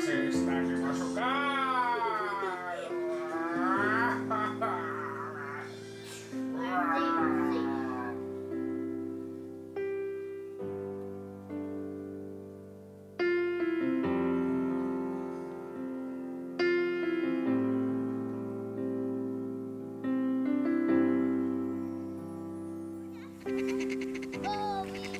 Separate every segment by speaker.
Speaker 1: você está de machucar.
Speaker 2: Oh,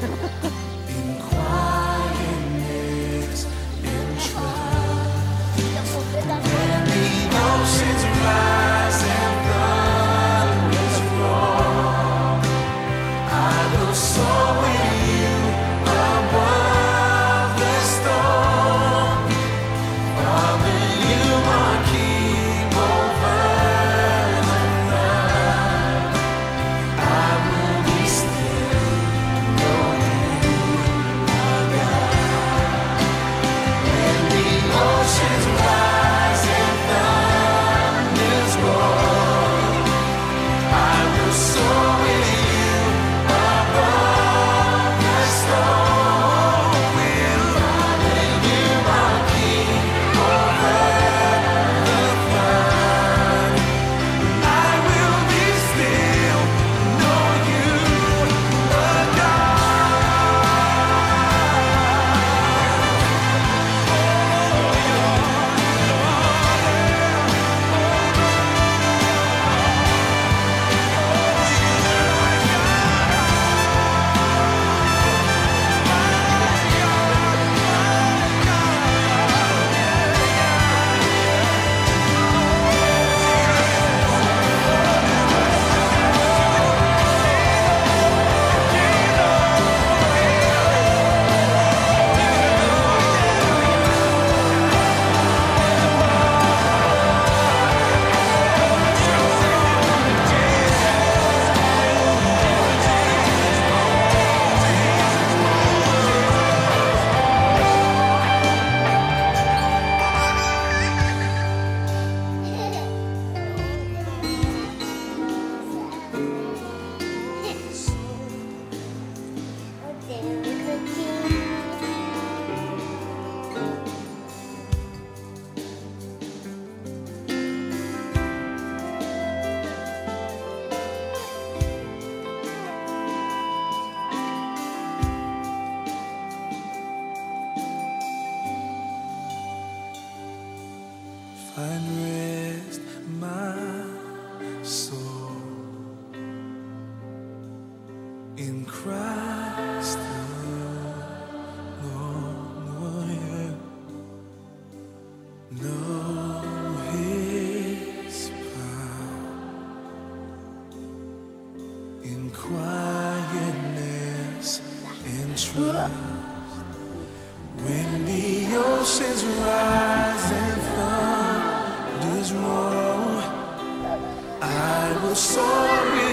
Speaker 1: Ha ha ha! And rest, my soul, in Christ alone. His power in quietness and trust when the oceans rise. sorry.